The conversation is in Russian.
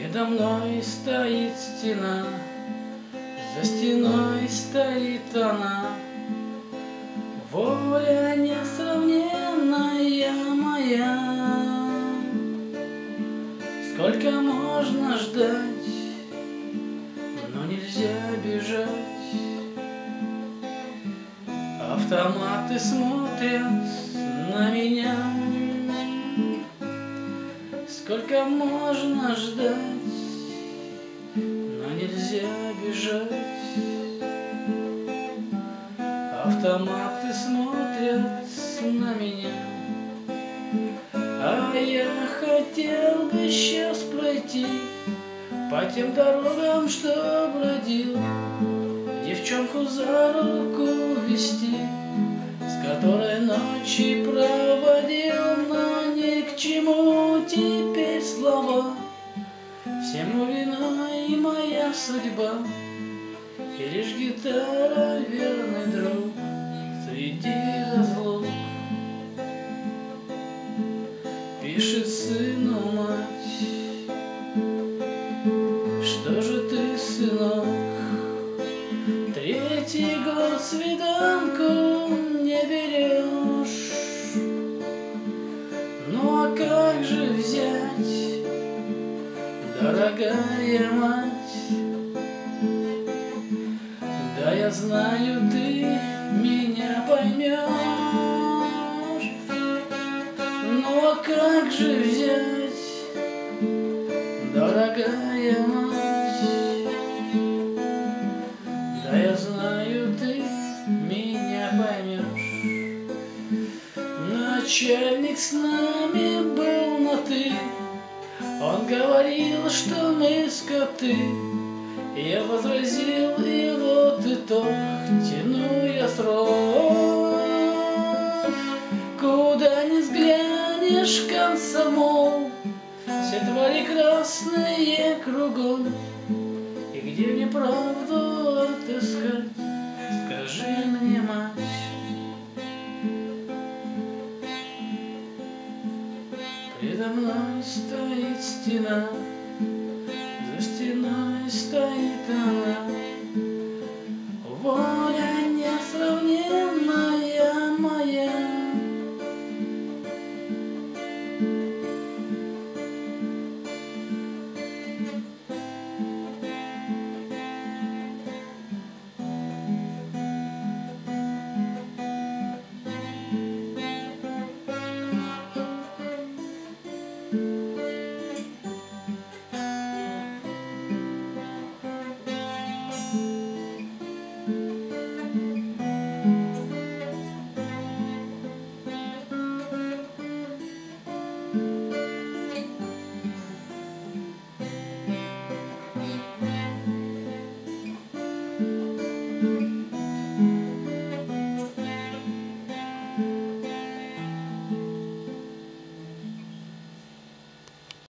Предо мной стоит стена, За стеной стоит она, Воля несравненная моя. Сколько можно ждать, но нельзя бежать. Автоматы смотрят на меня. Сколько можно ждать, но нельзя бежать. Автоматы смотрят на меня. А я хотел бы сейчас пройти По тем дорогам, что бродил Девчонку за руку вести С которой ночи проводил Но ни к чему теперь слова Всему вина и моя судьба. И лишь гитара верный друг Среди разлук. Пишет сыну мать Что же ты, сынок Третий год свиданку а как же взять, дорогая мать Да я знаю, ты меня поймешь но как же взять, дорогая мать? Начальник с нами был на ты, Он говорил, что мы скоты. Я возразил, и вот итог, тяну я срок. Куда ни взглянешь, комсомол, Все твари красные кругом. И где мне правду отыскать, Скажи мне, мать. Передо мной стоит стена, за стеной стоит она.